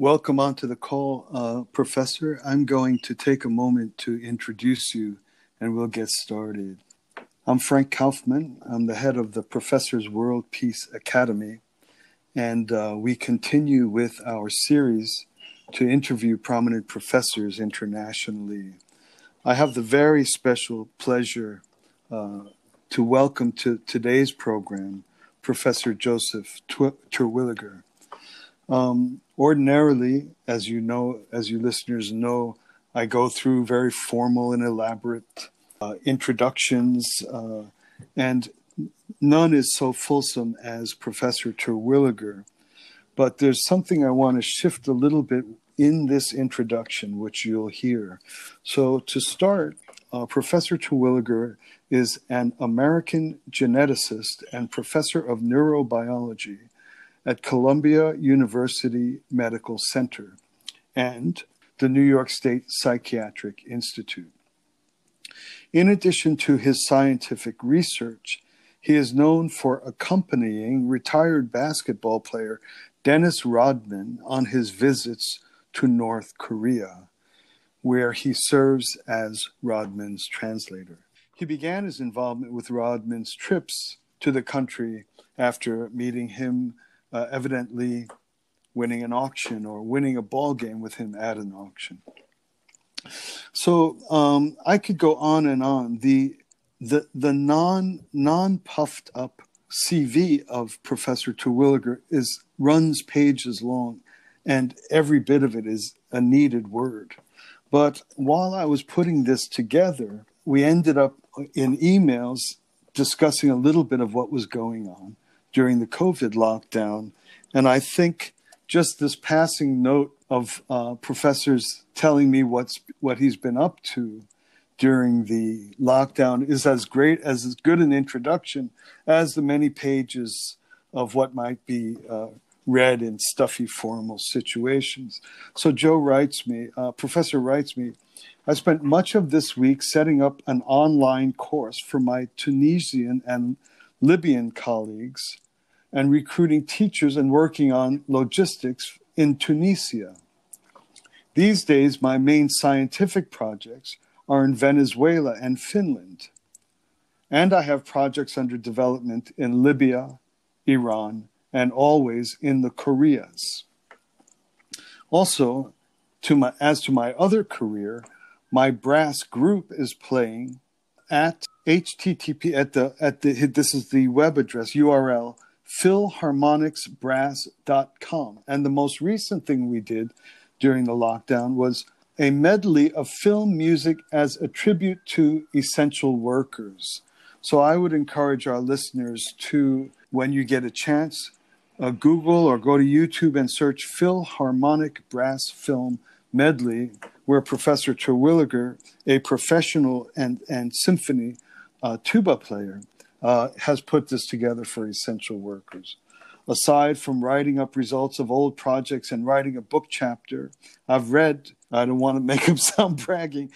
Welcome onto the call, uh, Professor. I'm going to take a moment to introduce you and we'll get started. I'm Frank Kaufmann. I'm the head of the Professor's World Peace Academy, and uh, we continue with our series to interview prominent professors internationally. I have the very special pleasure uh, to welcome to today's program Professor Joseph Terwilliger. Um, ordinarily, as you know, as you listeners know, I go through very formal and elaborate uh, introductions, uh, and none is so fulsome as Professor Terwilliger. But there's something I want to shift a little bit in this introduction, which you'll hear. So, to start, uh, Professor Terwilliger is an American geneticist and professor of neurobiology at Columbia University Medical Center and the New York State Psychiatric Institute. In addition to his scientific research, he is known for accompanying retired basketball player Dennis Rodman on his visits to North Korea, where he serves as Rodman's translator. He began his involvement with Rodman's trips to the country after meeting him, uh, evidently winning an auction or winning a ball game with him at an auction. So um, I could go on and on. The the the non non puffed up CV of Professor Terwilliger is runs pages long, and every bit of it is a needed word. But while I was putting this together, we ended up in emails discussing a little bit of what was going on during the COVID lockdown, and I think just this passing note of uh, professors telling me what's what he's been up to during the lockdown is as great as as good an introduction as the many pages of what might be uh, read in stuffy formal situations. So Joe writes me, uh, Professor writes me, I spent much of this week setting up an online course for my Tunisian and Libyan colleagues and recruiting teachers and working on logistics in Tunisia. These days, my main scientific projects are in Venezuela and Finland. And I have projects under development in Libya, Iran, and always in the Koreas. Also, to my, as to my other career, my brass group is playing at http at the at the this is the web address url philharmonicsbrass.com and the most recent thing we did during the lockdown was a medley of film music as a tribute to essential workers. So I would encourage our listeners to, when you get a chance, uh, Google or go to YouTube and search Philharmonic Brass Film Medley, where Professor Terwilliger, a professional and, and symphony uh, tuba player, uh, has put this together for essential workers. Aside from writing up results of old projects and writing a book chapter, I've read, I don't want to make them sound bragging,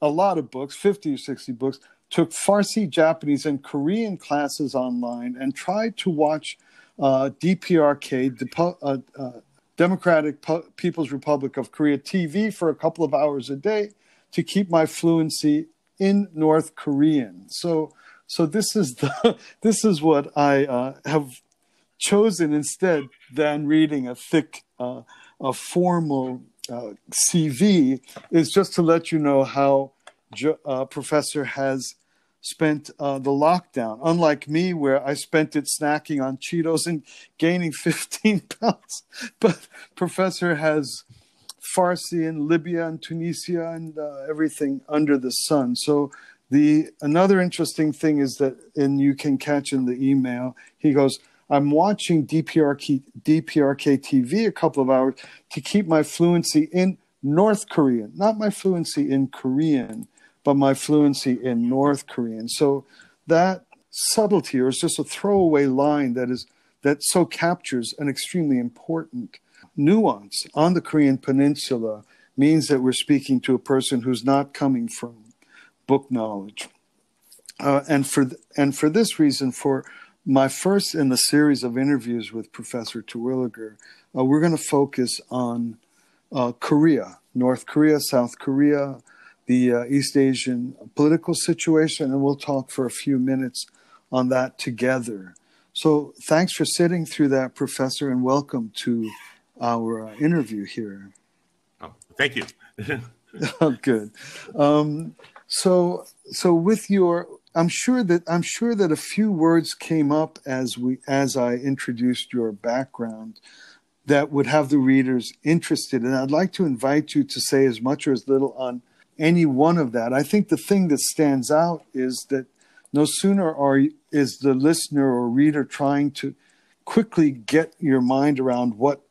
a lot of books, 50 or 60 books, took Farsi, Japanese, and Korean classes online, and tried to watch uh, DPRK, Depo- uh, uh, Democratic po- People's Republic of Korea TV for a couple of hours a day to keep my fluency in North Korean. So, so this is the this is what I uh, have chosen instead than reading a thick, uh, a formal uh, CV is just to let you know how jo- uh, Professor has spent uh, the lockdown. Unlike me, where I spent it snacking on Cheetos and gaining 15 pounds, but Professor has Farsi and Libya and Tunisia and uh, everything under the sun. So the another interesting thing is that, and you can catch in the email, he goes, I'm watching DPRK, DPRK TV a couple of hours to keep my fluency in North Korean, not my fluency in Korean, but my fluency in North Korean. So that subtlety, or it's just a throwaway line that is that so captures an extremely important nuance on the Korean Peninsula, means that we're speaking to a person who's not coming from book knowledge. Uh, and for th- and for this reason, for my first in the series of interviews with Professor Terwilliger. Uh, we're going to focus on uh, Korea, North Korea, South Korea, the uh, East Asian political situation, and we'll talk for a few minutes on that together. So, thanks for sitting through that, Professor, and welcome to our uh, interview here. Oh, thank you. oh, good. Um, so, so with your, I'm sure that I'm sure that a few words came up as we as I introduced your background that would have the readers interested, and I'd like to invite you to say as much or as little on any one of that. I think the thing that stands out is that no sooner are is the listener or reader trying to quickly get your mind around what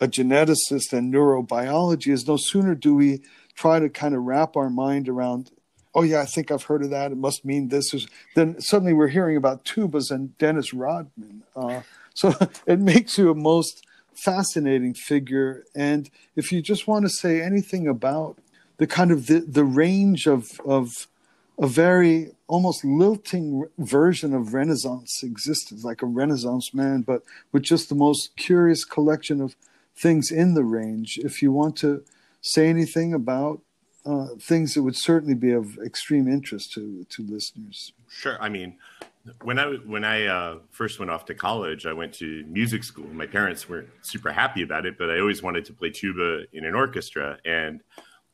a geneticist and neurobiology is, no sooner do we try to kind of wrap our mind around, oh yeah, I think I've heard of that. It must mean this. Is, then suddenly we're hearing about tubas and Dennis Rodman. Uh, so it makes you a most fascinating figure. And if you just want to say anything about the kind of the, the range of of a very almost lilting version of Renaissance existence, like a Renaissance man, but with just the most curious collection of things in the range. If you want to say anything about uh, things that would certainly be of extreme interest to to listeners. Sure. I mean, when I when I uh, first went off to college, I went to music school. My parents weren't super happy about it, but I always wanted to play tuba in an orchestra. And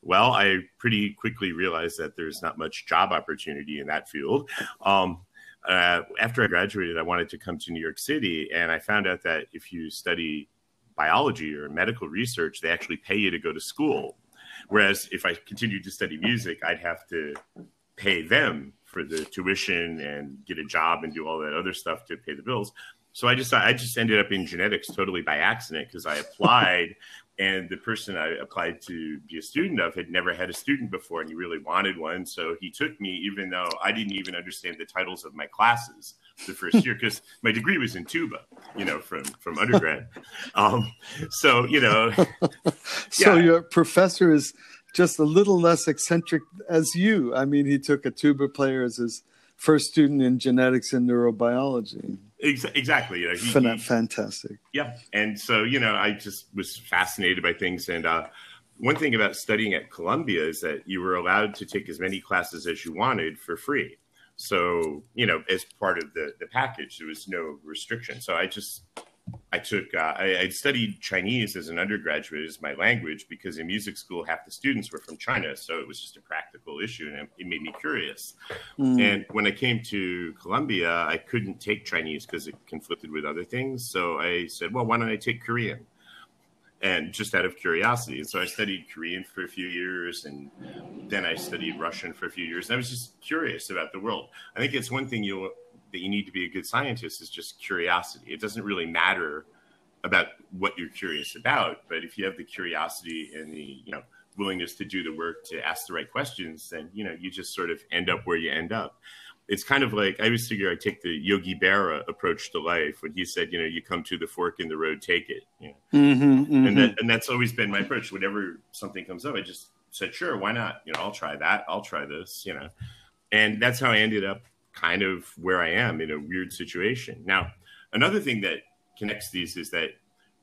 well, I pretty quickly realized that there's not much job opportunity in that field. Um, uh, after I graduated, I wanted to come to New York City, and I found out that if you study biology or medical research, they actually pay you to go to school. Whereas if I continued to study music, I'd have to pay them for the tuition and get a job and do all that other stuff to pay the bills. So I just I just ended up in genetics totally by accident because I applied and the person I applied to be a student of had never had a student before and he really wanted one. So he took me even though I didn't even understand the titles of my classes the first year because my degree was in tuba, you know, from from undergrad. Um, so you know, so yeah. your professor is just a little less eccentric as you. I mean, he took a tuba player as his first student in genetics and neurobiology. exactly. You know, he, he, fantastic. Yeah, and so you know, I just was fascinated by things and. uh one thing about studying at Columbia is that you were allowed to take as many classes as you wanted for free. So, you know, as part of the, the package, there was no restriction. So I just, I took, uh, I, I studied Chinese as an undergraduate as my language because in music school, half the students were from China. So it was just a practical issue and it, made me curious. Mm. And when I came to Columbia, I couldn't take Chinese because it conflicted with other things. So I said, well, why don't I take Korean? And just out of curiosity. And so I studied Korean for a few years, and then I studied Russian for a few years. And I was just curious about the world. I think it's one thing you that you need to be a good scientist is just curiosity. It doesn't really matter about what you're curious about, but if you have the curiosity and the you know willingness to do the work to ask the right questions, then you know you just sort of end up where you end up it's kind of like I always figure I take the Yogi Berra approach to life when he said, you know, you come to the fork in the road, take it. You know? mm-hmm, mm-hmm. And that, and that's always been my approach. Whenever something comes up, I just said, sure, why not? You know, I'll try that. I'll try this. You know, and that's how I ended up kind of where I am in a weird situation. Now, another thing that connects these is that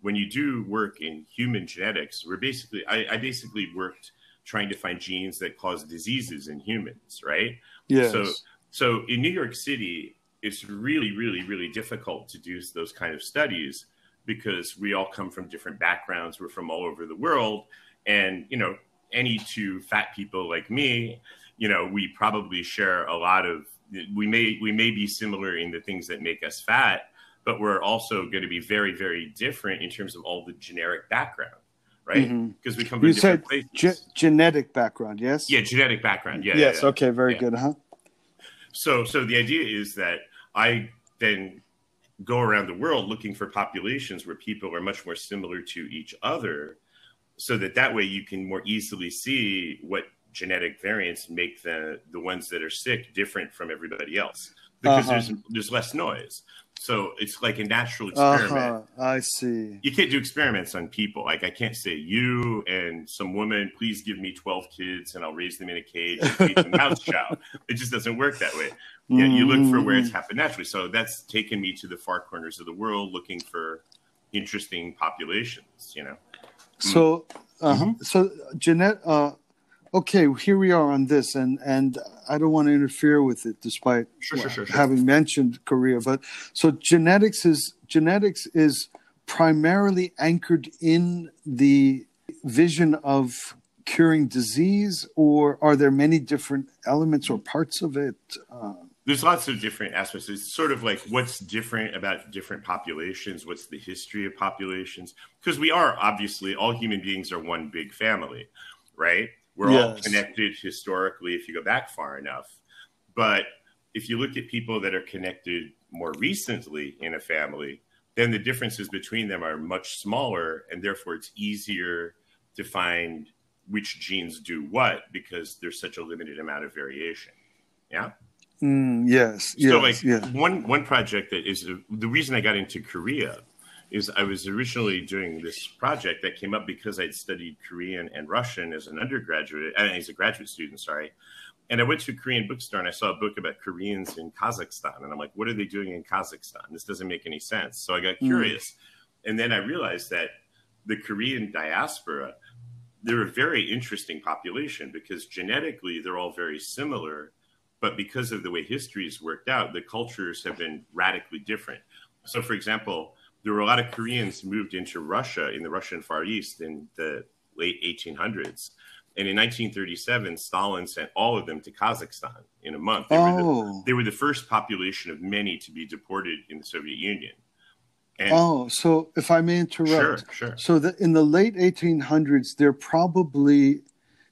when you do work in human genetics, we're basically I, I basically worked trying to find genes that cause diseases in humans, right? Yeah. So so in New York City, it's really, really, really difficult to do those kind of studies because we all come from different backgrounds. We're from all over the world. And, you know, any two fat people like me, you know, we probably share a lot of we may we may be similar in the things that make us fat, but we're also going to be very, very different in terms of all the generic background right? Because mm-hmm. we come from you different said places. Ge- genetic background, yes. Yeah, genetic background. Yeah. Yes. Yeah, okay. Very yeah. good. Huh. So, so the idea is that I then go around the world looking for populations where people are much more similar to each other, so that that way you can more easily see what genetic variants make the the ones that are sick different from everybody else because uh-huh. there's there's less noise. So it's like a natural experiment. Uh-huh, I see. You can't do experiments on people. Like I can't say you and some woman, please give me twelve kids and I'll raise them in a cage and feed them mouse chow. It just doesn't work that way. Yeah, you look for where it's Mm. happened naturally. So that's taken me to the far corners of the world looking for interesting populations. You know. So, uh, Mhm. so Jeanette, uh, okay, here we are on this, and and I don't want to interfere with it, despite Sure, sure, sure, sure. having mentioned Korea. But so genetics is genetics is primarily anchored in the vision of curing disease, or are there many different elements or parts of it? Uh, there's lots of different aspects. It's sort of like what's different about different populations, what's the history of populations, because we are obviously all human beings are one big family, right? We're all connected historically if you go back far enough. But if you look at people that are connected more recently in a family, then the differences between them are much smaller, and therefore it's easier to find which genes do what because there's such a limited amount of variation. Yeah. mm, yes, yes, So, like yes. one one project that is the reason I got into Korea is I was originally doing this project that came up because I'd studied Korean and Russian as an undergraduate, uh, as a graduate student. Sorry, and I went to a Korean bookstore and I saw a book about Koreans in Kazakhstan, and I'm like, what are they doing in Kazakhstan? This doesn't make any sense. So I got Mm. curious, and then I realized that the Korean diaspora they're a very interesting population because genetically they're all very similar but because of the way history has worked out, the cultures have been radically different. So, for example, there were a lot of Koreans moved into Russia in the Russian Far East in the late 1800s. And in 1937, Stalin sent all of them to Kazakhstan in a month. They, were, the, Oh, they were the first population of many to be deported in the Soviet Union. And oh, so if I may interrupt, sure, sure. So that in the late 1800s, they're probably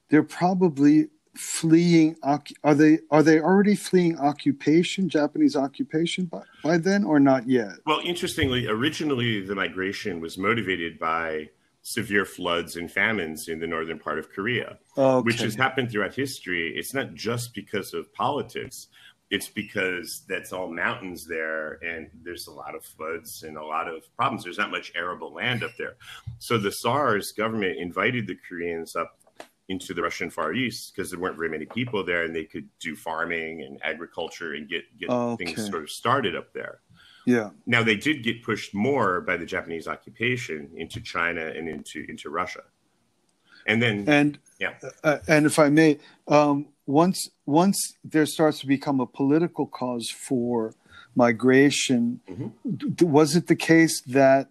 they're probably fleeing. Are they are they already fleeing occupation, Japanese occupation by, by then, or not yet? Well, interestingly, originally the migration was motivated by severe floods and famines in the northern part of Korea. Okay. which has happened throughout history. It's not just because of politics. It's because that's all mountains there, and there's a lot of floods and a lot of problems. There's not much arable land up there. So the Tsar's government invited the Koreans up into the Russian Far East because there weren't very many people there, and they could do farming and agriculture and get get Okay. things sort of started up there. yeah. Now they did get pushed more by the Japanese occupation into China and into into Russia, and then And Yeah. uh, and if I may, um, once once there starts to become a political cause for migration, Mhm. d- was it the case that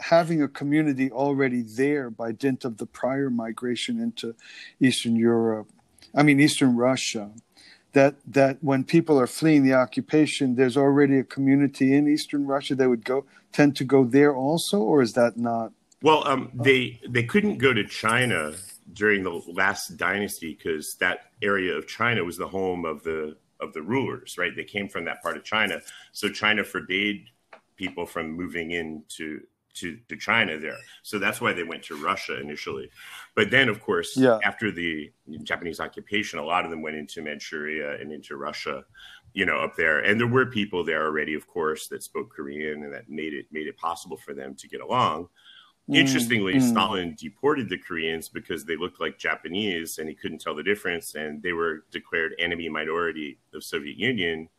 having a community already there by dint of the prior migration into Eastern Europe, I mean Eastern Russia, that that when people are fleeing the occupation, there's already a community in Eastern Russia that would go tend to go there also, or is that not? Well, um, they they couldn't go to China during the last dynasty because that area of China was the home of the of the rulers, right? They came from that part of China, so China forbade people from moving into to, to China there. So that's why they went to Russia initially. But then, of course, Yeah. after the Japanese occupation, a lot of them went into Manchuria and into Russia, you know, up there. And there were people there already, of course, that spoke Korean and that made it made it possible for them to get along. Interestingly, Mm, mm. Stalin deported the Koreans because they looked like Japanese and he couldn't tell the difference, and they were declared enemy minority of Soviet Union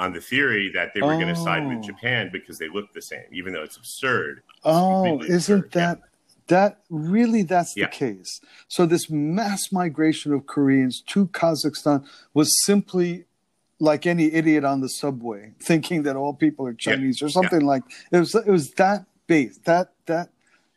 on the theory that they were going to side with Oh. Japan because they looked the same, even though it's absurd. Oh, isn't absurd, yeah. that that really that's Yeah. the case? So this mass migration of Koreans to Kazakhstan was simply like any idiot on the subway thinking that all people are Chinese or something like it was it was that base that that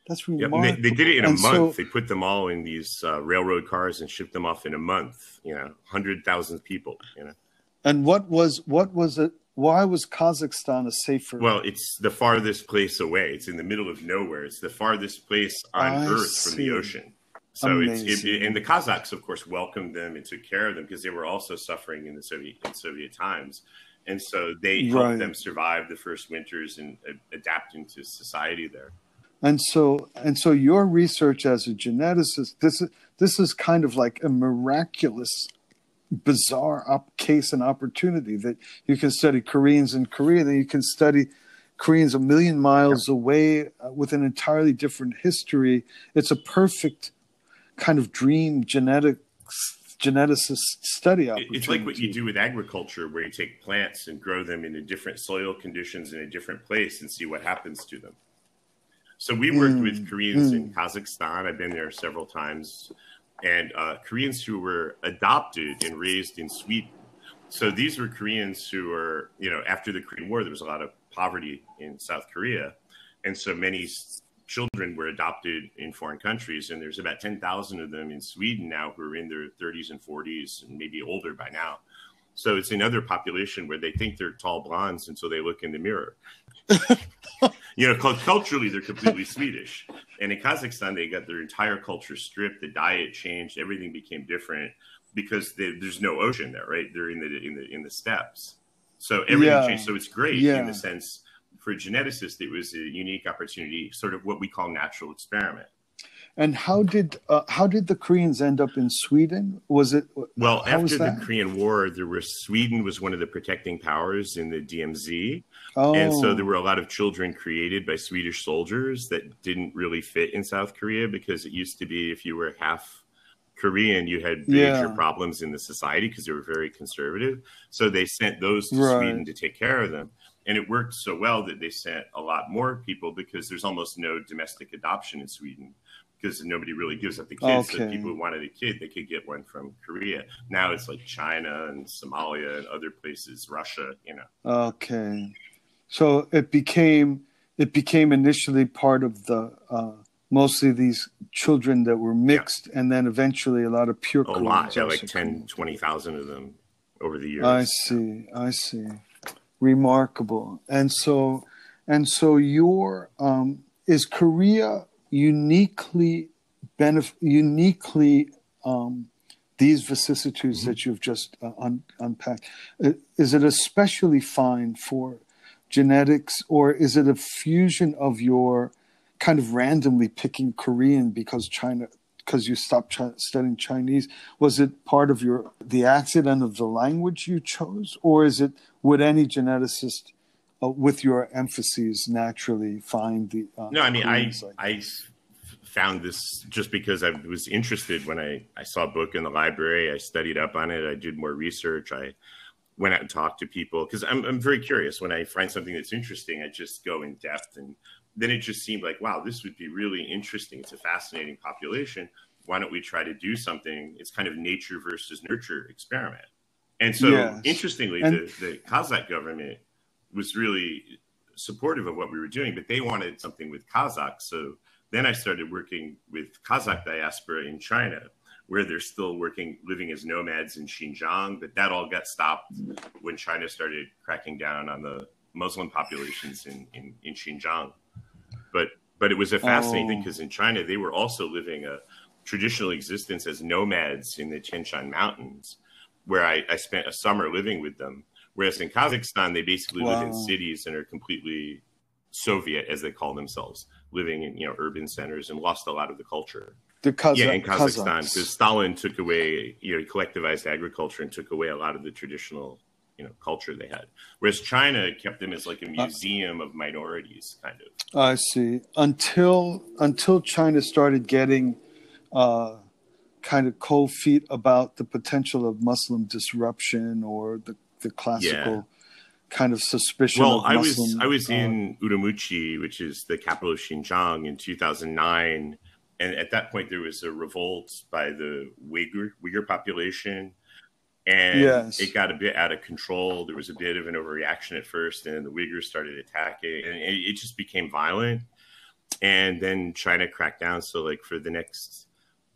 that's Yep, remarkable. and they, they did it in a And month. so- they put them all in these uh, railroad cars and shipped them off in a month. You know, hundred thousand people. You know, and what was what was it? Why was Kazakhstan a safer? well, it's the farthest place away. It's in the middle of nowhere. It's the farthest place on I Earth from the ocean. So it's it, Amazing. and the Kazakhs, of course, welcomed them and took care of them because they were also suffering in the Soviet in Soviet times, and so they helped Right. them survive the first winters and uh, adapt into society there. And so and so your research as a geneticist, this this is kind of like a miraculous bizarre up case and opportunity that you can study Koreans in Korea, then you can study Koreans a million miles yeah. away uh, with an entirely different history. It's a perfect kind of dream genetics geneticist study opportunity. It's like what you do with agriculture, where you take plants and grow them in different soil conditions in a different place and see what happens to them. So we worked mm, with Koreans mm. in Kazakhstan. I've been there several times, and uh, Koreans who were adopted and raised in Sweden. So these were Koreans who were, you know, after the Korean War, there was a lot of poverty in South Korea, and so many children were adopted in foreign countries, and there's about 10,000 of them in Sweden now who are in their 30s and 40s and maybe older by now. So it's another population where they think they're tall blondes until they look in the mirror. you know, culturally they're completely Swedish, and in Kazakhstan they got their entire culture stripped. The diet changed, everything became different because they, there's no ocean there, right? They're in the in the in the steppes, so everything yeah. changed. So it's great yeah. in the sense for a geneticist, it was a unique opportunity, sort of what we call natural experiment. And how did uh, how did the Koreans end up in Sweden? Was it well after the Korean War? There was Sweden was one of the protecting powers in the DMZ, oh. and so there were a lot of children created by Swedish soldiers that didn't really fit in South Korea because it used to be if you were half Korean, you had major yeah. problems in the society because they were very conservative. So they sent those to right. Sweden to take care of them and it worked so well that they sent a lot more people because there's almost no domestic adoption in Sweden because nobody really gives up the kids. Okay. So people who wanted a kid, they could get one from Korea. Now it's like China and Somalia and other places, Russia, you know. Okay, so it became it became initially part of the uh, mostly these children that were mixed, yeah. and then eventually a lot of pure. A lot, yeah, like 10, 20,000 of them over the years. I see. I see remarkable. And so, and so your um, is Korea uniquely benef- uniquely um, these vicissitudes mm-hmm. that you've just uh, un- unpacked. Is it especially fine for genetics, or is it a fusion of your kind of randomly picking Korean because China because you stopped studying Chinese? Was it part of your the accident of the language you chose, or is it would any geneticist uh, with your emphases naturally find the? Uh, no, I mean, I I found this just because I was interested when I I saw a book in the library. I studied up on it. I did more research. I went out and talked to people because I'm I'm very curious. When I find something that's interesting, I just go in depth and then it just seemed like, wow, this would be really interesting. It's a fascinating population. Why don't we try to do something? It's kind of nature versus nurture experiment. And so, yes. interestingly, and- the, the Kazakh government was really supportive of what we were doing, but they wanted something with Kazakhs. So then I started working with Kazakh diaspora in China, where they're still working, living as nomads in Xinjiang. But that all got stopped when China started cracking down on the Muslim populations in, in, in Xinjiang but but it was a fascinating oh. thing because in China they were also living a traditional existence as nomads in the Tian Shan Mountains, where I, I spent a summer living with them. Whereas in Kazakhstan, they basically wow. live in cities and are completely Soviet, as they call themselves, living in you know urban centers and lost a lot of the culture. The Kazakh, yeah, in Kazakhstan, because Stalin took away, you know, collectivized agriculture and took away a lot of the traditional you know culture they had whereas china kept them as like a uh, museum of minorities kind of i see until until china started getting uh, kind of cold feet about the potential of muslim disruption or the, the classical. Kind of suspicion well i was i was uh, in urumqi which is the capital of xinjiang in 2009 and at that point there was a revolt by the uyghur uyghur population and yes. it got a bit out of control. There was a bit of an overreaction at first, and then the Uyghurs started attacking, and it, it, just became violent. And then China cracked down. So, like for the next,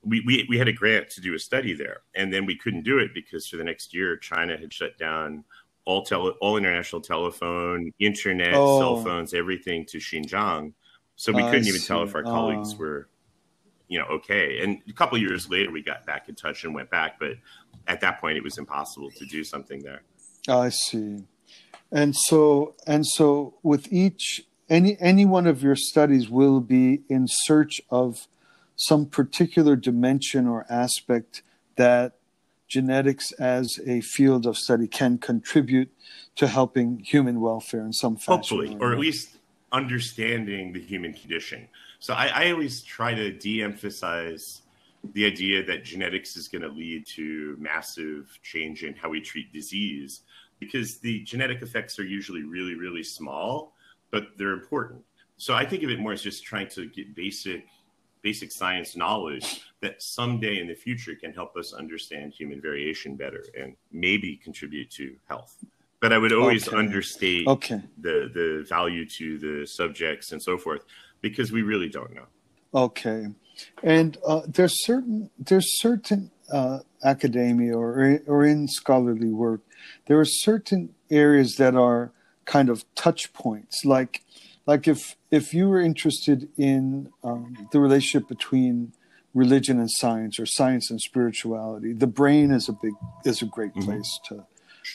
we, we we had a grant to do a study there, and then we couldn't do it because for the next year, China had shut down all tele, all international telephone, internet, oh. cell phones, everything to Xinjiang. So we couldn't even tell if our colleagues oh. were you know okay and a couple years later we got back in touch and went back but at that point it was impossible to do something there i see and so and so with each any any one of your studies will be in search of some particular dimension or aspect that genetics as a field of study can contribute to helping human welfare in some fashion. Hopefully, or at least understanding the human condition. So I, I always try to de-emphasize the idea that genetics is going to lead to massive change in how we treat disease because the genetic effects are usually really, really small, but they're important. So I think of it more as just trying to get basic basic science knowledge that someday in the future can help us understand human variation better and maybe contribute to health. But I would always okay. understate okay. the the value to the subjects and so forth because we really don't know. Okay, and uh, there's certain there's certain uh, academia or or in scholarly work there are certain areas that are kind of touch points like like if if you were interested in um, the relationship between religion and science or science and spirituality the brain is a big is a great mm-hmm. place mm-hmm. to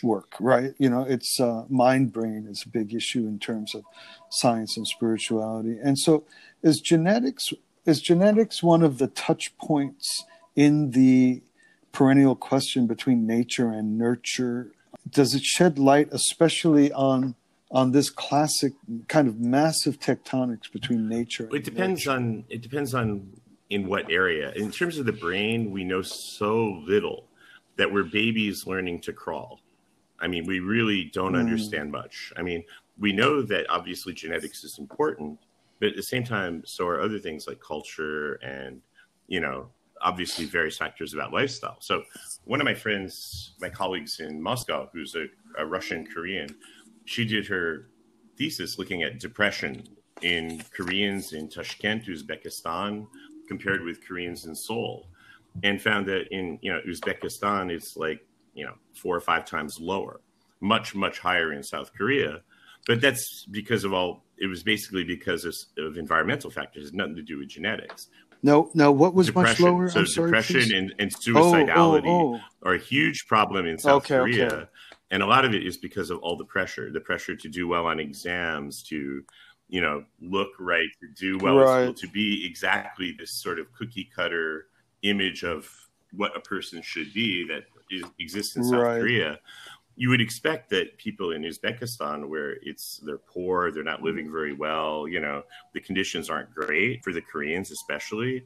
work right you know it's uh, mind brain is a big issue in terms of science and spirituality and so is genetics is genetics one of the touch points in the perennial question between nature and nurture does it shed light especially on on this classic kind of massive tectonics between nature it depends nurture? on it depends on in what area in terms of the brain we know so little that we're babies learning to crawl i mean we really don't mm. understand much i mean we know that obviously genetics is important but at the same time so are other things like culture and you know obviously various factors about lifestyle so one of my friends my colleagues in moscow who's a, a russian korean she did her thesis looking at depression in Koreans in Tashkent, Uzbekistan, compared with Koreans in Seoul, and found that in you know Uzbekistan it's like you know four or five times lower, much much higher in South Korea, but that's because of all. It was basically because of, of environmental factors. It's nothing to do with genetics. No, no. What was depression. much lower? So I'm depression sorry, and, and, suicidality oh, oh, oh. are a huge problem in South okay, Korea. Okay and a lot of it is because of all the pressure the pressure to do well on exams to you know look right to do well right. to be exactly this sort of cookie cutter image of what a person should be that is, exists in south right. korea you would expect that people in uzbekistan where it's they're poor they're not living very well you know the conditions aren't great for the koreans especially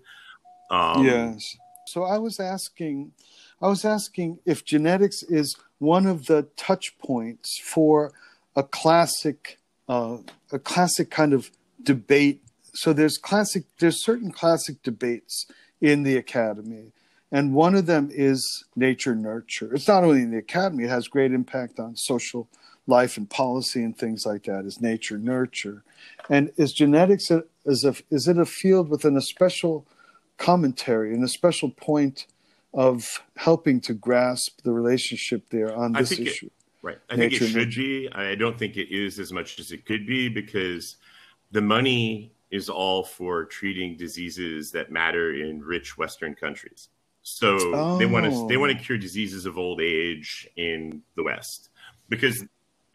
um, yes so i was asking i was asking if genetics is one of the touch points for a classic uh, a classic kind of debate. So there's classic there's certain classic debates in the academy, and one of them is nature nurture. It's not only in the academy; it has great impact on social life and policy and things like that. Is nature nurture, and is genetics a, is a is it a field within a special commentary and a special point of helping to grasp the relationship there on this issue. It, right. I think it should be. I don't think it is as much as it could be because the money is all for treating diseases that matter in rich Western countries. So oh. they want to they want to cure diseases of old age in the West because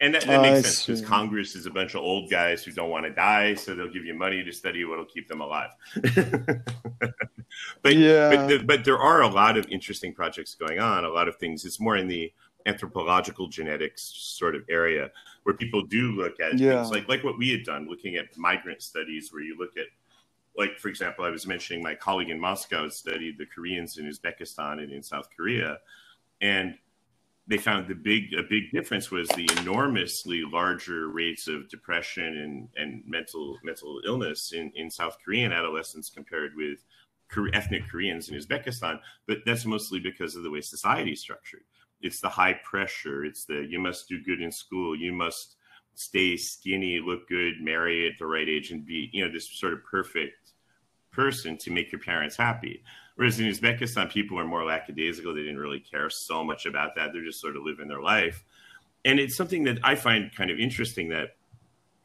and that, that makes I sense because Congress is a bunch of old guys who don't want to die, so they'll give you money to study what'll keep them alive. but yeah, but, the, but there are a lot of interesting projects going on. A lot of things. It's more in the anthropological genetics sort of area where people do look at yeah. things like like what we had done, looking at migrant studies, where you look at like for example, I was mentioning my colleague in Moscow studied the Koreans in Uzbekistan and in South Korea, and they found the big a big difference was the enormously larger rates of depression and, and mental mental illness in, in South Korean adolescents compared with ethnic Koreans in Uzbekistan, but that's mostly because of the way society is structured. It's the high pressure. It's the you must do good in school. You must stay skinny, look good, marry at the right age, and be you know this sort of perfect person to make your parents happy. Whereas in Uzbekistan, people are more lackadaisical. They didn't really care so much about that. They're just sort of living their life. And it's something that I find kind of interesting that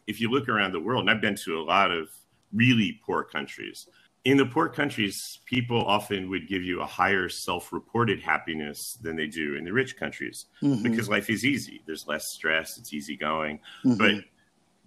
if you look around the world, and I've been to a lot of really poor countries, in the poor countries, people often would give you a higher self reported happiness than they do in the rich countries mm-hmm. because life is easy. There's less stress, it's easy going. Mm-hmm. But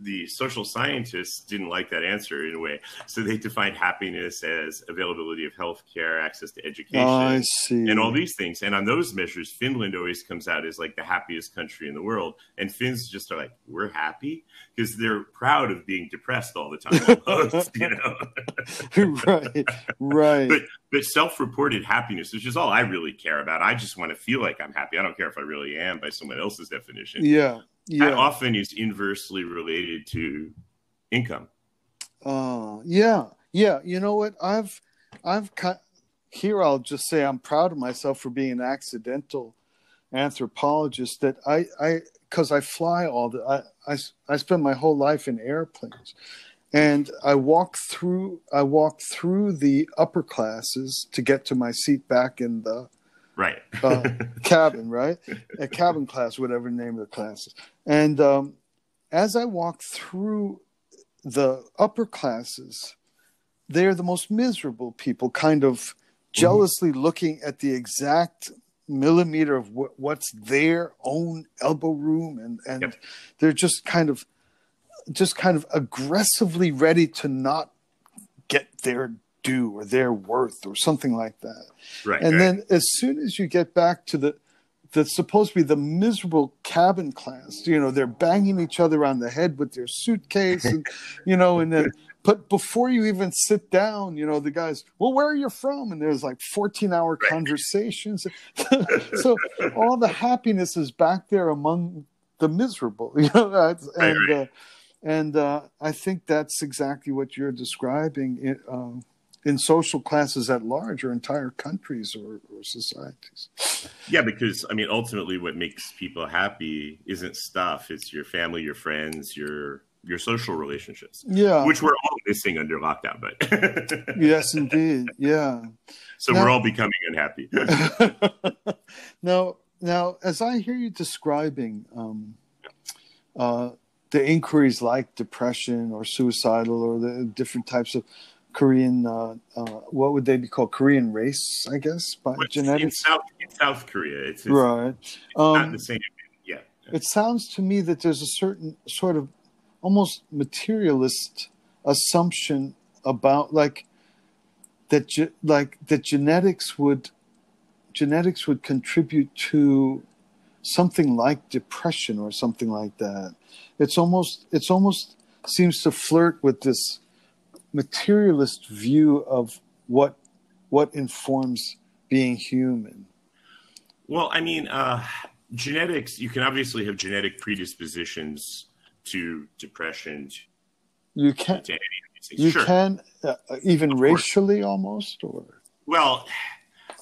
the social scientists didn't like that answer in a way. So they defined happiness as availability of health care, access to education, and all these things. And on those measures, Finland always comes out as like the happiest country in the world. And Finns just are like, we're happy because they're proud of being depressed all the time, almost, you know? right, right. but but self-reported happiness, which is all I really care about. I just want to feel like I'm happy. I don't care if I really am by someone else's definition. yeah, yeah. often is inversely related to income. Uh, yeah, yeah. You know what? I've, I've cut here. I'll just say I'm proud of myself for being an accidental anthropologist. That I, I, because I fly all the, I, I, I spend my whole life in airplanes, and I walk through, I walk through the upper classes to get to my seat back in the Right. uh, cabin, right? A cabin class, whatever the name of the class is. And um, as I walk through the upper classes, they're the most miserable people, kind of jealously looking at the exact millimeter of what, what's their own elbow room, and and Yep. they're just kind of just kind of aggressively ready to not get their due or their worth or something like that right. and right. then as soon as you get back to the that's supposed to be the miserable cabin class you know they're banging each other on the head with their suitcase and you know and then but before you even sit down you know the guys well where are you from and there's like 14 hour Right. conversations so all the happiness is back there among the miserable you know that's- and. Uh, and uh, i think that's exactly what you're describing in, uh, in social classes at large or entire countries or, or societies Yeah, because I mean, ultimately, what makes people happy isn't stuff; it's your family, your friends, your your social relationships, yeah which we're all missing under lockdown. But yes indeed yeah so Now- we're all becoming unhappy. now, now, as I hear you describing um, uh, the inquiries like depression or suicidal or the different types of Korean, uh, uh, what would they be called? Korean race, I guess, by in genetics. South in South Korea, it's, it's Right. not Um, the same. Yeah, it sounds to me that there's a certain sort of almost materialist assumption about like that ge- like that genetics would genetics would contribute to something like depression or something like that it's almost it's almost seems to flirt with this materialist view of what what informs being human Well, I mean, uh, genetics, you can obviously have genetic predispositions to depression, you can to any of. You sure. can uh, even Of course. racially almost, or Well,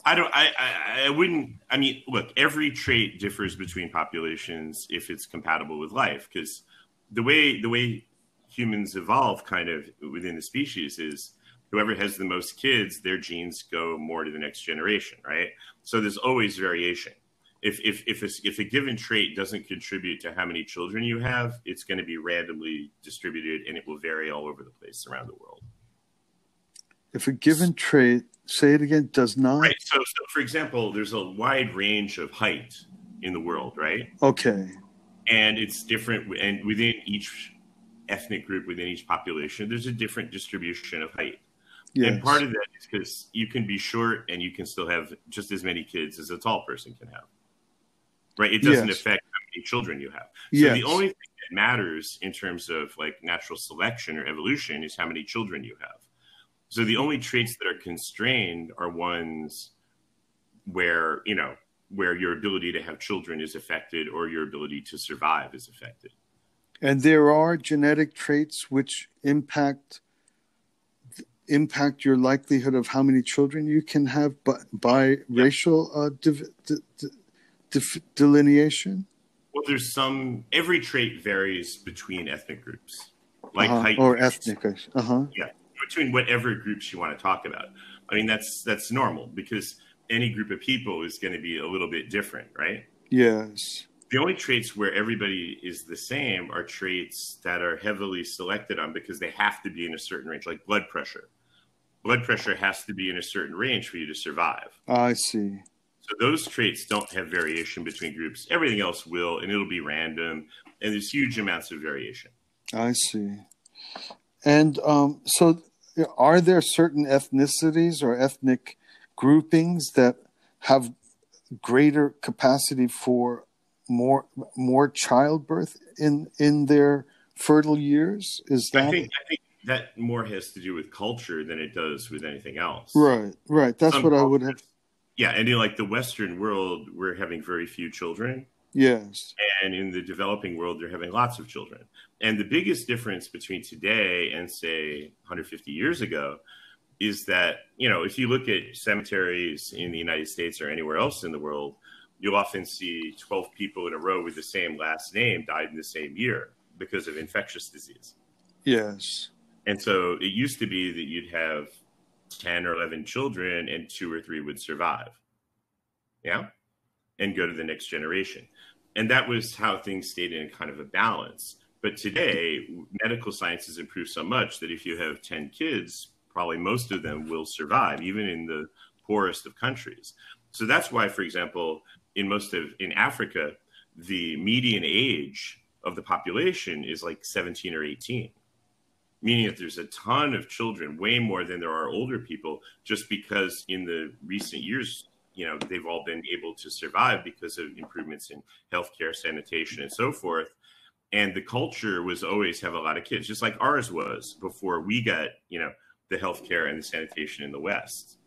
I don't. I, I I wouldn't. I mean, look, every trait differs between populations if it's compatible with life, because the way the way humans evolve, kind of within the species, is whoever has the most kids, their genes go more to the next generation, right? So there's always variation. If if if a, if a given trait doesn't contribute to how many children you have, it's going to be randomly distributed, and it will vary all over the place around the world. if a given trait, say it again, does not. Right. So, so, for example, there's a wide range of height in the world, right? Okay. And it's different, and within each ethnic group, within each population, there's a different distribution of height. Yes. And part of that is because you can be short and you can still have just as many kids as a tall person can have. Right? It doesn't Yes. affect how many children you have. So yes. the only thing that matters in terms of like natural selection or evolution is how many children you have. So the only traits that are constrained are ones where, you know, where your ability to have children is affected or your ability to survive is affected. And there are genetic traits which impact impact your likelihood of how many children you can have by, by racial uh, div, d, d, delineation. Well, there's some every trait varies between ethnic groups. Like Uh-huh. height or ethnic. Uh huh. Yeah, between whatever groups you want to talk about. I mean, that's that's normal because any group of people is going to be a little bit different, right? Yes. The only traits where everybody is the same are traits that are heavily selected on because they have to be in a certain range, like blood pressure. Blood pressure has to be in a certain range for you to survive. I see. So those traits don't have variation between groups. Everything else will, and it'll be random, and there's huge amounts of variation. I see. And um, so, are there certain ethnicities or ethnic groupings that have greater capacity for more more childbirth in in their fertile years? Is that? I think, I think that more has to do with culture than it does with anything else. Right, right. That's Some what I would have. Yeah, and in like the Western world, we're having very few children. Yes. And in the developing world, they're having lots of children. And the biggest difference between today and say 150 years ago is that, you know, if you look at cemeteries in the United States or anywhere else in the world, you'll often see 12 people in a row with the same last name died in the same year because of infectious disease. Yes. And so it used to be that you'd have 10 or 11 children and two or three would survive. Yeah. And go to the next generation. And that was how things stayed in kind of a balance. But today, medical science has improved so much that if you have 10 kids, probably most of them will survive, even in the poorest of countries. So that's why, for example, in most of in Africa, the median age of the population is like 17 or 18 meaning that there's a ton of children, way more than there are older people, just because in the recent years, you know, they've all been able to survive because of improvements in healthcare, sanitation, and so forth. And the culture was always have a lot of kids, just like ours was before we got, you know, the healthcare and the sanitation in the West.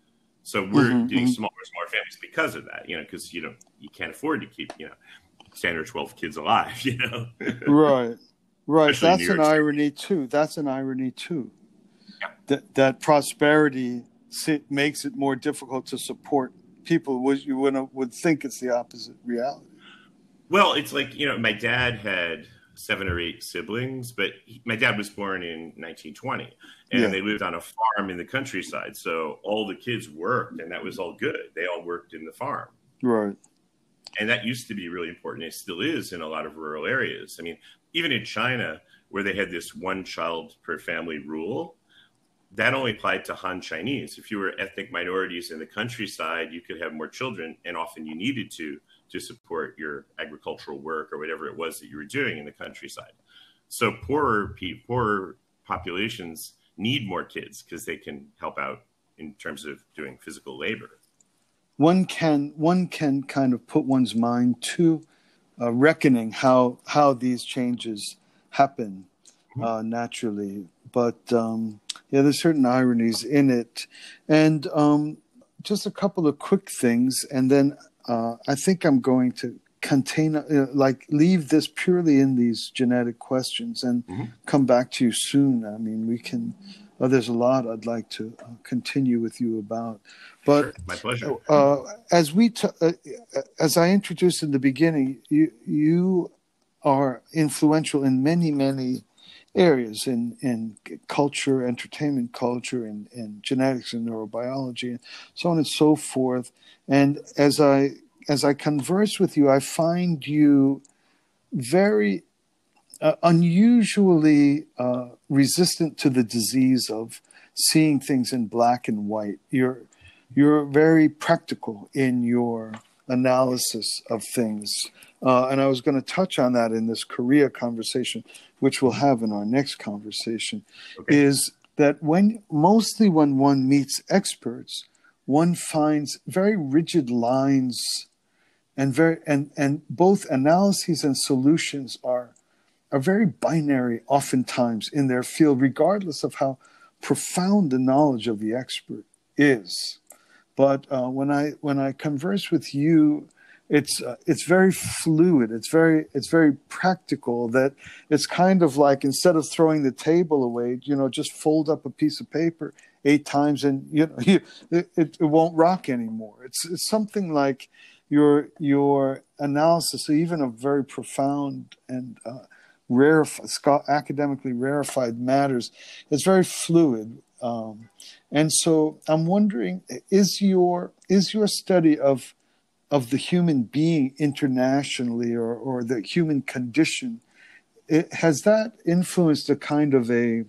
So we're mm-hmm, doing mm-hmm. smaller, smaller families because of that, you know, because you know you can't afford to keep, you know, ten or twelve kids alive, you know. right. Right. That's an irony too. That's an irony too. Yeah. That that prosperity makes it more difficult to support people. Would you would would think it's the opposite reality? Well, it's like you know, my dad had seven or eight siblings, but he, my dad was born in 1920, and yeah. they lived on a farm in the countryside. So all the kids worked, and that was all good. They all worked in the farm. Right and that used to be really important. It still is in a lot of rural areas. I mean, even in China, where they had this one child per family rule, that only applied to Han Chinese. If you were ethnic minorities in the countryside, you could have more children, and often you needed to to support your agricultural work or whatever it was that you were doing in the countryside. So poorer poorer populations need more kids because they can help out in terms of doing physical labor. One can one can kind of put one's mind to uh, reckoning how how these changes happen mm-hmm. uh, naturally. But um, yeah, there's certain ironies in it, and um, just a couple of quick things, and then uh, I think I'm going to contain uh, like leave this purely in these genetic questions and mm-hmm. come back to you soon. I mean, we can. Uh, there's a lot I'd like to uh, continue with you about, but sure. my pleasure. Uh, as we, t- uh, as I introduced in the beginning, you you are influential in many many areas in in culture, entertainment culture, and and genetics and neurobiology, and so on and so forth. And as I as I converse with you, I find you very uh, unusually uh, resistant to the disease of seeing things in black and white. You're you're very practical in your analysis of things. Uh, and I was going to touch on that in this Korea conversation, which we'll have in our next conversation, okay. is that when mostly when one meets experts, one finds very rigid lines and very and and both analyses and solutions are are very binary oftentimes in their field, regardless of how profound the knowledge of the expert is. But uh, when I when I converse with you, it's uh, it's very fluid. It's very it's very practical. That it's kind of like instead of throwing the table away, you know, just fold up a piece of paper eight times and you know you, it, it won't rock anymore. It's it's something like your your analysis, even of very profound and uh, academically rarefied matters, is very fluid. Um, and so I'm wondering, is your is your study of of the human being internationally or, or the human condition, it, has that influenced a kind of a,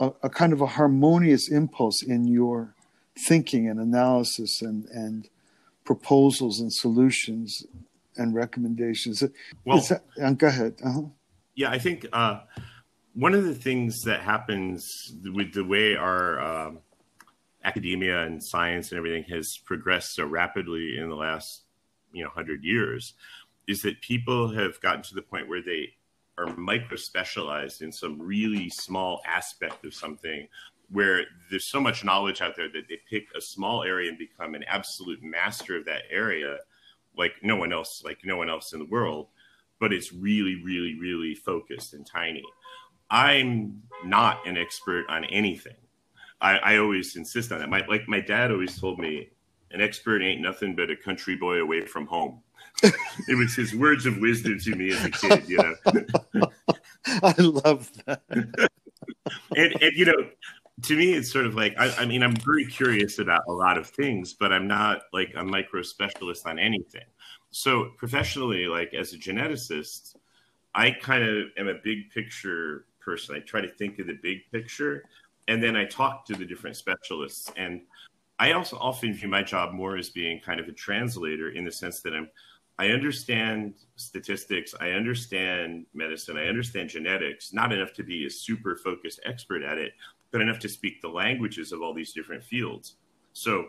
a, a kind of a harmonious impulse in your thinking and analysis and and proposals and solutions and recommendations? Well, that, uh, go ahead. Uh-huh. Yeah, I think uh, one of the things that happens with the way our um, academia and science and everything has progressed so rapidly in the last you know 100 years is that people have gotten to the point where they are micro specialized in some really small aspect of something where there's so much knowledge out there that they pick a small area and become an absolute master of that area like no one else like no one else in the world but it's really really really focused and tiny I'm not an expert on anything. I, I always insist on that. My like my dad always told me, an expert ain't nothing but a country boy away from home. it was his words of wisdom to me as a kid, you know. I love that. and and you know, to me it's sort of like I, I mean I'm very curious about a lot of things, but I'm not like a micro specialist on anything. So professionally, like as a geneticist, I kind of am a big picture person. I try to think of the big picture, and then I talk to the different specialists. And I also often view my job more as being kind of a translator in the sense that I'm I understand statistics, I understand medicine, I understand genetics, not enough to be a super focused expert at it, but enough to speak the languages of all these different fields. So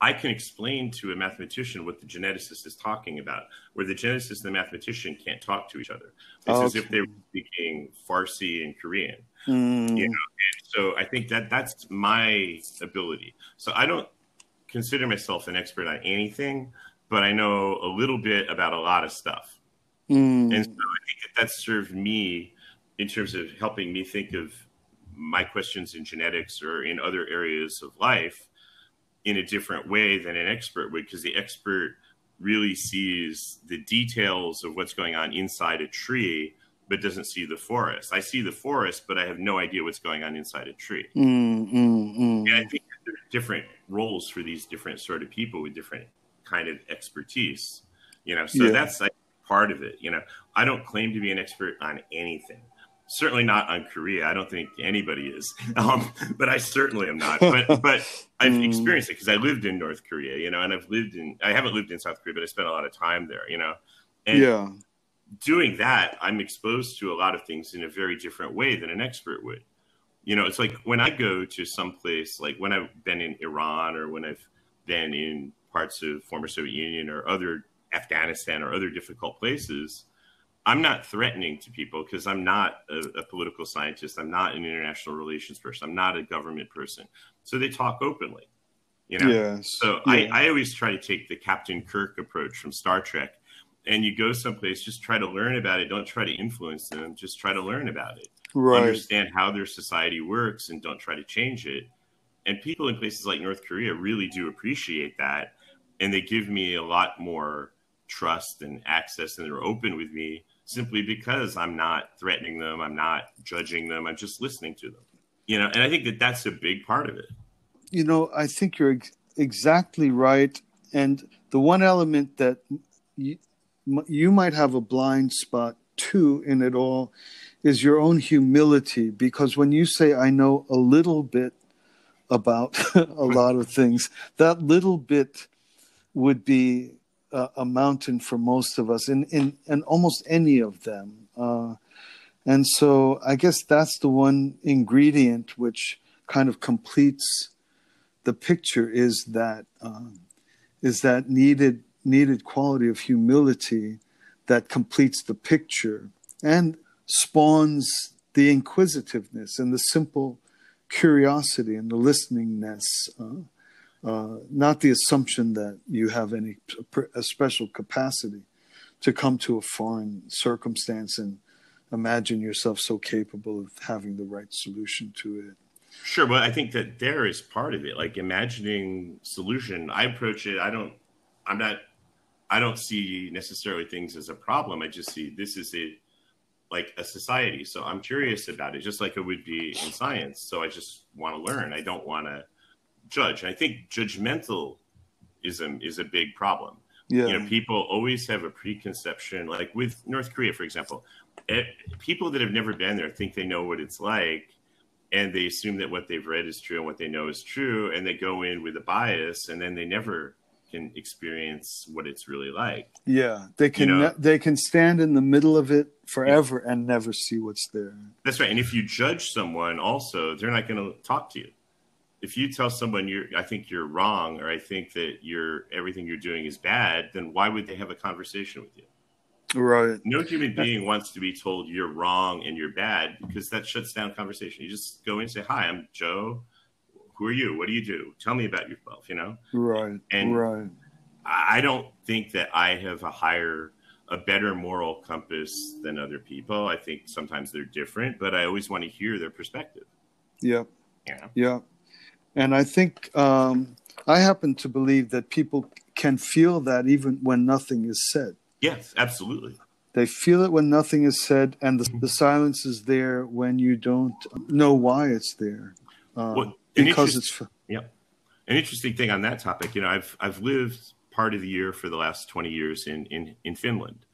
I can explain to a mathematician what the geneticist is talking about, where the geneticist and the mathematician can't talk to each other. It's okay. as if they were speaking Farsi and Korean. Mm. You know? And so I think that that's my ability. So I don't consider myself an expert on anything, but I know a little bit about a lot of stuff. Mm. And so I think that that served me in terms of helping me think of my questions in genetics or in other areas of life in a different way than an expert would because the expert really sees the details of what's going on inside a tree but doesn't see the forest. I see the forest, but I have no idea what's going on inside a tree. Mm, mm, mm. And I think there are different roles for these different sort of people with different kind of expertise. You know, so yeah. that's like part of it. You know, I don't claim to be an expert on anything certainly not on Korea. I don't think anybody is, um, but I certainly am not. But but I've mm. experienced it because I lived in North Korea, you know, and I've lived in I haven't lived in South Korea, but I spent a lot of time there, you know. And yeah. Doing that, I'm exposed to a lot of things in a very different way than an expert would. You know, it's like when I go to some place, like when I've been in Iran or when I've been in parts of former Soviet Union or other Afghanistan or other difficult places I'm not threatening to people because I'm not a, a, political scientist. I'm not an international relations person. I'm not a government person. So they talk openly, you know. Yeah. So yeah. I, I always try to take the Captain Kirk approach from Star Trek. And you go someplace, just try to learn about it. Don't try to influence them. Just try to learn about it. Right. Understand how their society works, and don't try to change it. And people in places like North Korea really do appreciate that, and they give me a lot more trust and access, and they're open with me simply because I'm not threatening them, I'm not judging them, I'm just listening to them. You know, and I think that that's a big part of it. You know, I think you're ex- exactly right. And the one element that you, you might have a blind spot to in it all is your own humility. Because when you say, I know a little bit about a lot of things, that little bit would be a mountain for most of us in, in, in almost any of them. Uh, and so I guess that's the one ingredient which kind of completes the picture is that um, is that needed needed quality of humility that completes the picture and spawns the inquisitiveness and the simple curiosity and the listeningness uh, uh, not the assumption that you have any a special capacity to come to a foreign circumstance and imagine yourself so capable of having the right solution to it. Sure, but I think that there is part of it, like imagining solution. I approach it. I don't. I'm not. I don't see necessarily things as a problem. I just see this is a like a society. So I'm curious about it, just like it would be in science. So I just want to learn. I don't want to judge. I think judgmentalism is a big problem. Yeah. You know, people always have a preconception, like with North Korea, for example. It, people that have never been there think they know what it's like, and they assume that what they've read is true and what they know is true, and they go in with a bias, and then they never can experience what it's really like. Yeah, they can you know? they can stand in the middle of it forever yeah. and never see what's there. That's right. And if you judge someone, also they're not going to talk to you. If you tell someone you're, I think you're wrong, or I think that you're everything you're doing is bad, then why would they have a conversation with you? Right. No human being wants to be told you're wrong and you're bad because that shuts down conversation. You just go in and say, "Hi, I'm Joe who are you? What do you do? Tell me about yourself, you know? Right. And right. I don't think that I have a higher, a better moral compass than other people. I think sometimes they're different, but I always want to hear their perspective. Yep. Yeah. Yeah. And I think um, I happen to believe that people can feel that even when nothing is said. Yes, absolutely. They feel it when nothing is said, and the, the silence is there when you don't know why it's there. Um, well, because it's yeah. An interesting thing on that topic, you know, I've I've lived part of the year for the last 20 years in in in Finland.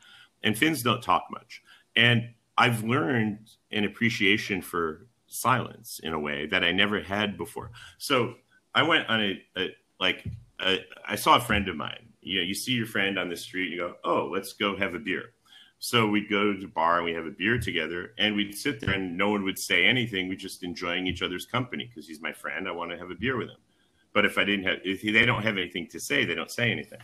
And Finns don't talk much. And I've learned an appreciation for silence in a way that I never had before. So I went on a, a like a, I saw a friend of mine. You know, you see your friend on the street, you go, "Oh, let's go have a beer." So we'd go to the bar and we have a beer together and we'd sit there and no one would say anything. We're just enjoying each other's company because he's my friend. I want to have a beer with him. But if I didn't have, if they don't have anything to say, they don't say anything.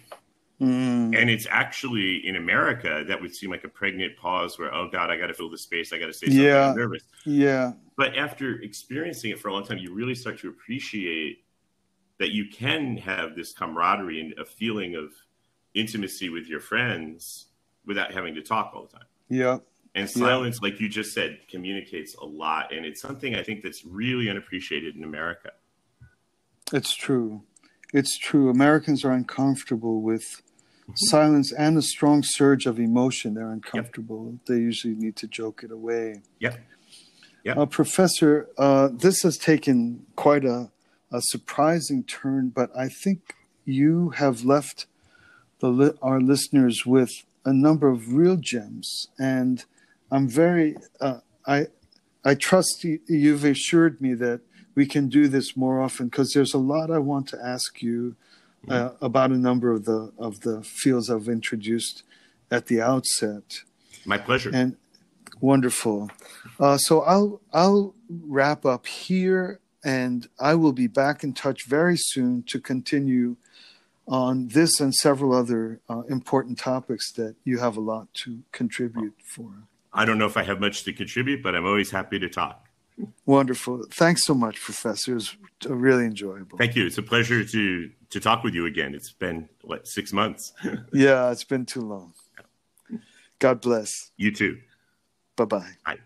Mm. And it's actually in America that would seem like a pregnant pause where, oh God, I got to fill the space. I got to say something. Yeah. I'm nervous. Yeah. But after experiencing it for a long time, you really start to appreciate that you can have this camaraderie and a feeling of intimacy with your friends without having to talk all the time. Yeah. And silence, yeah. like you just said, communicates a lot. And it's something I think that's really unappreciated in America. It's true. It's true. Americans are uncomfortable with mm-hmm. silence and a strong surge of emotion. They're uncomfortable. Yep. They usually need to joke it away. Yeah. Yeah. Uh, Professor, uh, this has taken quite a, a surprising turn, but I think you have left the li- our listeners with a number of real gems, and I'm very uh, I I trust you, you've assured me that we can do this more often because there's a lot I want to ask you uh, about a number of the of the fields I've introduced at the outset. My pleasure. And wonderful. Uh, so I'll I'll wrap up here, and I will be back in touch very soon to continue on this and several other uh, important topics that you have a lot to contribute for. I don't know if I have much to contribute, but I'm always happy to talk. Wonderful. Thanks so much, Professor. It was really enjoyable. Thank you. It's a pleasure to to talk with you again. It's been what six months. yeah, it's been too long. God bless. You too. Bye-bye. Bye.